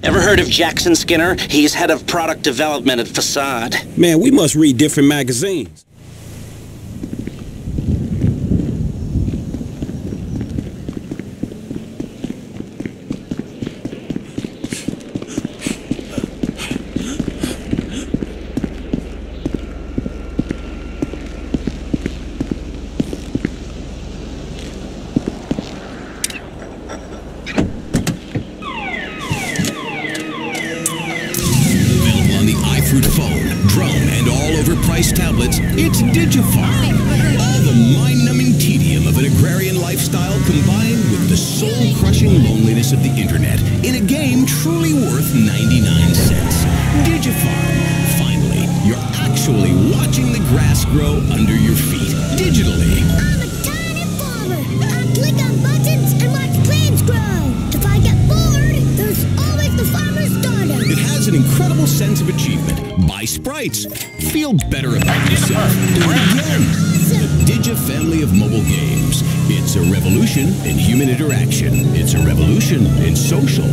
Ever heard of Jackson Skinner? He's head of product development at Facade. Man, we must read different magazines. The phone, drone, and all overpriced tablets, it's Digifarm. All the mind-numbing tedium of an agrarian lifestyle combined with the soul-crushing loneliness of the internet in a game truly worth 99 cents. Digifarm. Finally, you're actually watching the grass grow under your feet, sense of achievement. Buy sprites. Feel better about yourself. Do it again. The Digi family of mobile games. It's a revolution in human interaction. It's a revolution in social.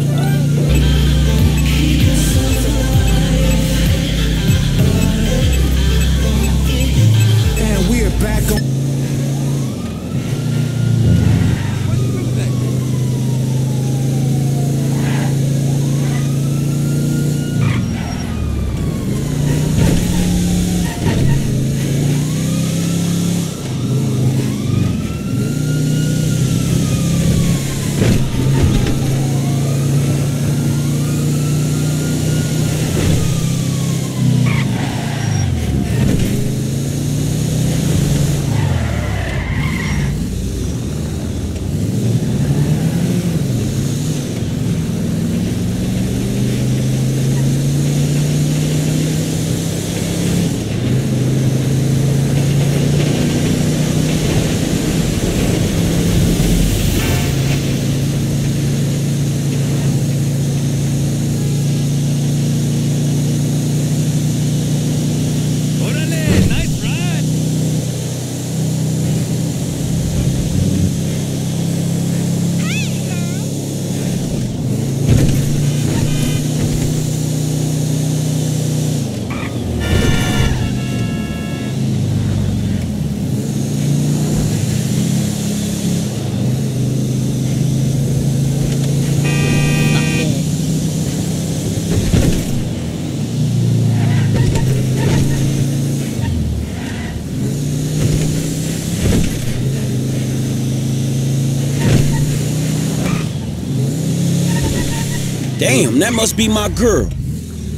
Damn, that must be my girl.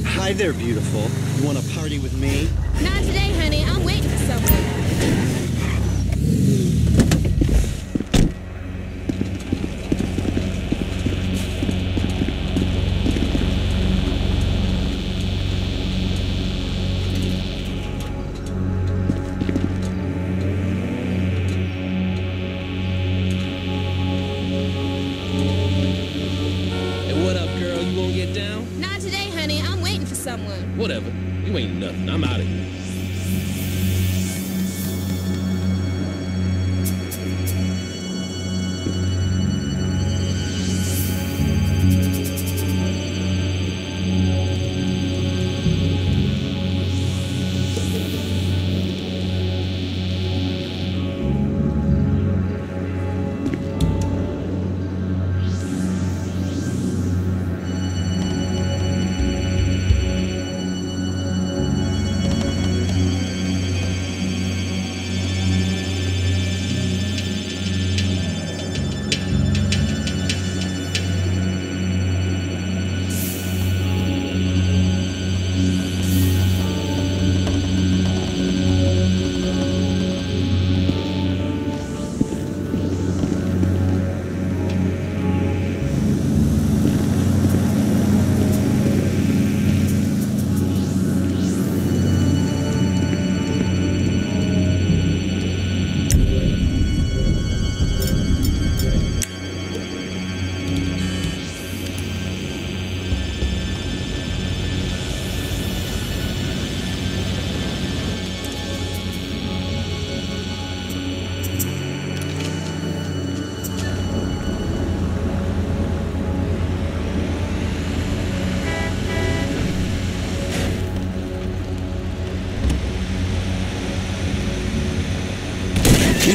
Hi there, beautiful. You want to party with me? Not today, someone. Whatever. You ain't nothing. I'm out of here.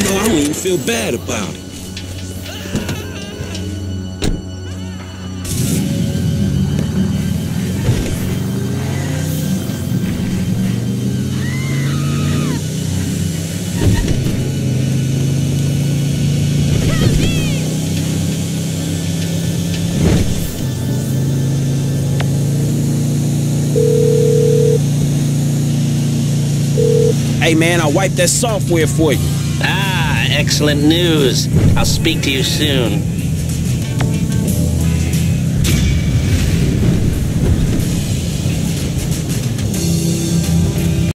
To feel bad about it. Hey man, I wiped that software for you. Excellent news. I'll speak to you soon.